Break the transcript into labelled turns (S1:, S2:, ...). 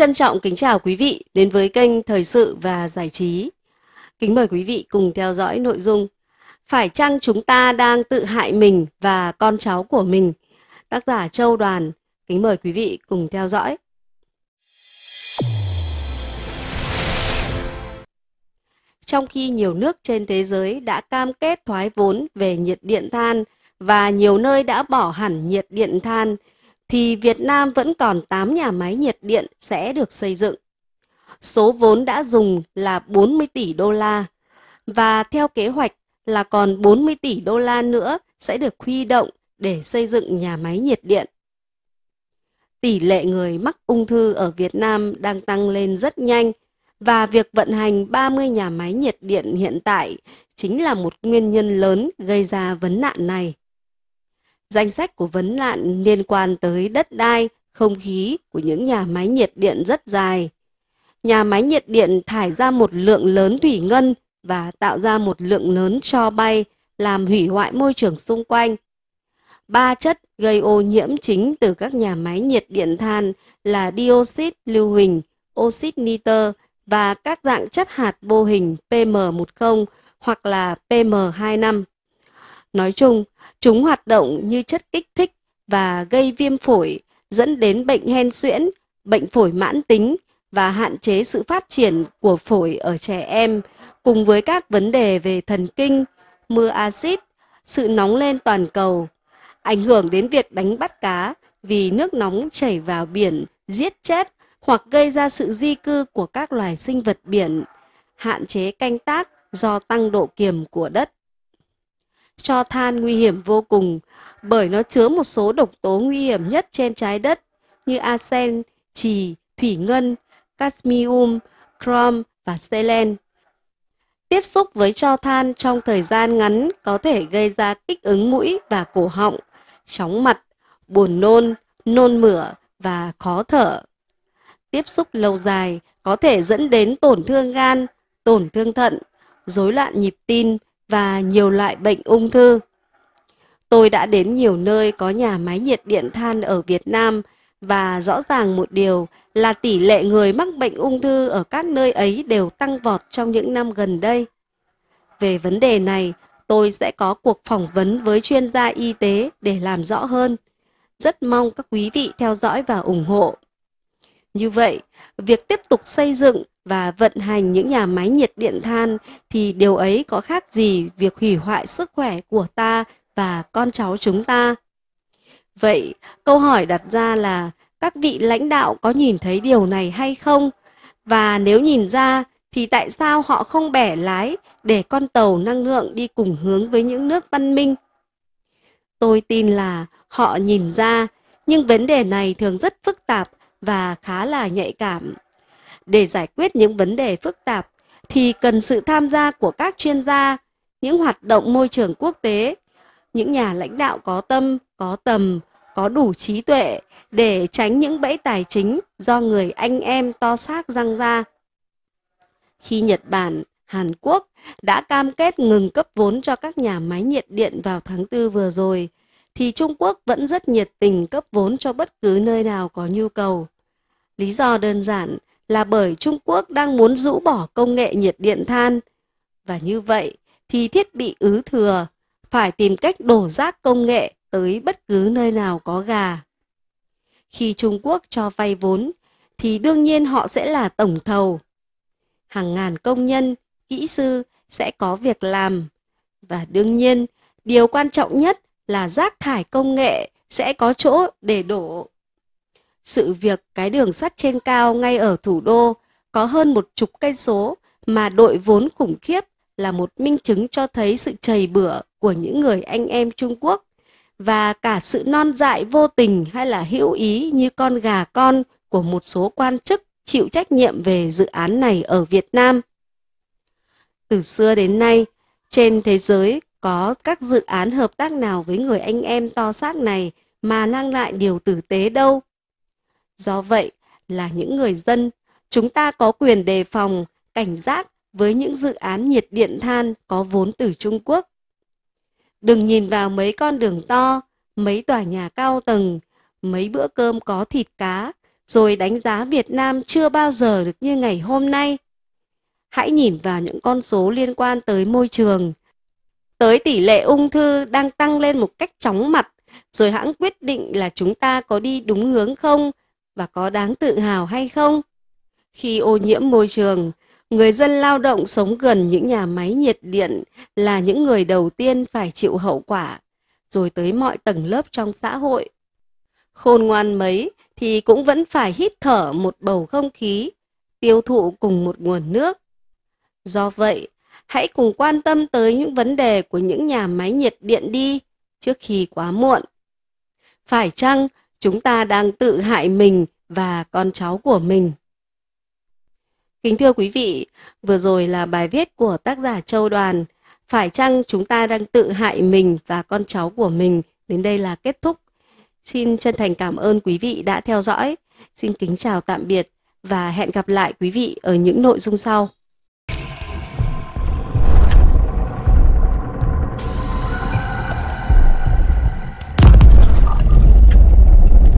S1: Trân trọng kính chào quý vị đến với kênh Thời sự và Giải trí. Kính mời quý vị cùng theo dõi nội dung Phải chăng chúng ta đang tự hại mình và con cháu của mình? Tác giả Châu Đoàn. Kính mời quý vị cùng theo dõi. Trong khi nhiều nước trên thế giới đã cam kết thoái vốn về nhiệt điện than và nhiều nơi đã bỏ hẳn nhiệt điện than, thì Việt Nam vẫn còn 8 nhà máy nhiệt điện sẽ được xây dựng. Số vốn đã dùng là 40 tỷ đô la và theo kế hoạch là còn 40 tỷ đô la nữa sẽ được huy động để xây dựng nhà máy nhiệt điện. Tỷ lệ người mắc ung thư ở Việt Nam đang tăng lên rất nhanh và việc vận hành 30 nhà máy nhiệt điện hiện tại chính là một nguyên nhân lớn gây ra vấn nạn này. Danh sách của vấn nạn liên quan tới đất đai, không khí của những nhà máy nhiệt điện rất dài. Nhà máy nhiệt điện thải ra một lượng lớn thủy ngân và tạo ra một lượng lớn cho bay, làm hủy hoại môi trường xung quanh. Ba chất gây ô nhiễm chính từ các nhà máy nhiệt điện than là dioxide lưu huỳnh, oxit nitơ và các dạng chất hạt vô hình PM10 hoặc là PM25. Nói chung, chúng hoạt động như chất kích thích và gây viêm phổi, dẫn đến bệnh hen suyễn, bệnh phổi mãn tính và hạn chế sự phát triển của phổi ở trẻ em, cùng với các vấn đề về thần kinh, mưa axit, sự nóng lên toàn cầu, ảnh hưởng đến việc đánh bắt cá vì nước nóng chảy vào biển, giết chết hoặc gây ra sự di cư của các loài sinh vật biển, hạn chế canh tác do tăng độ kiềm của đất. Cho than nguy hiểm vô cùng bởi nó chứa một số độc tố nguy hiểm nhất trên trái đất như arsen, trì, thủy ngân, cadmium, chrome và selen. Tiếp xúc với cho than trong thời gian ngắn có thể gây ra kích ứng mũi và cổ họng, chóng mặt, buồn nôn, nôn mửa và khó thở. Tiếp xúc lâu dài có thể dẫn đến tổn thương gan, tổn thương thận, rối loạn nhịp tim và nhiều loại bệnh ung thư. Tôi đã đến nhiều nơi có nhà máy nhiệt điện than ở Việt Nam và rõ ràng một điều là tỷ lệ người mắc bệnh ung thư ở các nơi ấy đều tăng vọt trong những năm gần đây. Về vấn đề này, tôi sẽ có cuộc phỏng vấn với chuyên gia y tế để làm rõ hơn. Rất mong các quý vị theo dõi và ủng hộ. Như vậy, việc tiếp tục xây dựng và vận hành những nhà máy nhiệt điện than thì điều ấy có khác gì việc hủy hoại sức khỏe của ta và con cháu chúng ta. Vậy, câu hỏi đặt ra là các vị lãnh đạo có nhìn thấy điều này hay không? Và nếu nhìn ra thì tại sao họ không bẻ lái để con tàu năng lượng đi cùng hướng với những nước văn minh? Tôi tin là họ nhìn ra, nhưng vấn đề này thường rất phức tạp và khá là nhạy cảm. Để giải quyết những vấn đề phức tạp thì cần sự tham gia của các chuyên gia, những hoạt động môi trường quốc tế, những nhà lãnh đạo có tâm, có tầm, có đủ trí tuệ để tránh những bẫy tài chính do người anh em to xác răng ra. Khi Nhật Bản, Hàn Quốc đã cam kết ngừng cấp vốn cho các nhà máy nhiệt điện vào tháng 4 vừa rồi, thì Trung Quốc vẫn rất nhiệt tình cấp vốn cho bất cứ nơi nào có nhu cầu. Lý do đơn giản là bởi Trung Quốc đang muốn rũ bỏ công nghệ nhiệt điện than. Và như vậy thì thiết bị ứ thừa phải tìm cách đổ rác công nghệ tới bất cứ nơi nào có gà. Khi Trung Quốc cho vay vốn thì đương nhiên họ sẽ là tổng thầu. Hàng ngàn công nhân, kỹ sư sẽ có việc làm. Và đương nhiên, điều quan trọng nhất là rác thải công nghệ sẽ có chỗ để đổ. Sự việc cái đường sắt trên cao ngay ở thủ đô có hơn một chục cây số mà đội vốn khủng khiếp là một minh chứng cho thấy sự chầy bửa của những người anh em Trung Quốc và cả sự non dại vô tình hay là hữu ý như con gà con của một số quan chức chịu trách nhiệm về dự án này ở Việt Nam. Từ xưa đến nay, trên thế giới có các dự án hợp tác nào với người anh em to xác này mà mang lại điều tử tế đâu. Do vậy là những người dân, chúng ta có quyền đề phòng, cảnh giác với những dự án nhiệt điện than có vốn từ Trung Quốc. Đừng nhìn vào mấy con đường to, mấy tòa nhà cao tầng, mấy bữa cơm có thịt cá, rồi đánh giá Việt Nam chưa bao giờ được như ngày hôm nay. Hãy nhìn vào những con số liên quan tới môi trường, tới tỷ lệ ung thư đang tăng lên một cách chóng mặt, rồi hãng quyết định là chúng ta có đi đúng hướng không và có đáng tự hào hay không. Khi ô nhiễm môi trường, người dân lao động sống gần những nhà máy nhiệt điện là những người đầu tiên phải chịu hậu quả, rồi tới mọi tầng lớp trong xã hội. Khôn ngoan mấy thì cũng vẫn phải hít thở một bầu không khí, tiêu thụ cùng một nguồn nước. Do vậy, hãy cùng quan tâm tới những vấn đề của những nhà máy nhiệt điện đi trước khi quá muộn. Phải chăng chúng ta đang tự hại mình và con cháu của mình? Kính thưa quý vị, vừa rồi là bài viết của tác giả Châu Đoàn. Phải chăng chúng ta đang tự hại mình và con cháu của mình? Đến đây là kết thúc. Xin chân thành cảm ơn quý vị đã theo dõi. Xin kính chào tạm biệt và hẹn gặp lại quý vị ở những nội dung sau.